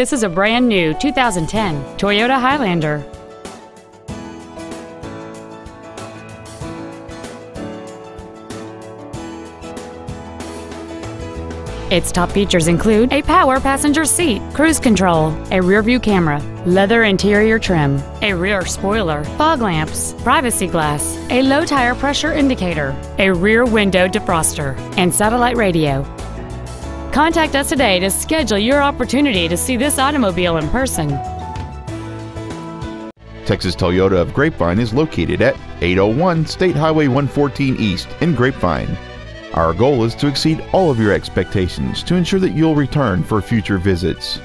This is a brand new 2010 Toyota Highlander. Its top features include a power passenger seat, cruise control, a rear view camera, leather interior trim, a rear spoiler, fog lamps, privacy glass, a low tire pressure indicator, a rear window defroster, and satellite radio. Contact us today to schedule your opportunity to see this automobile in person. Texas Toyota of Grapevine is located at 801 State Highway 114 East in Grapevine. Our goal is to exceed all of your expectations to ensure that you'll return for future visits.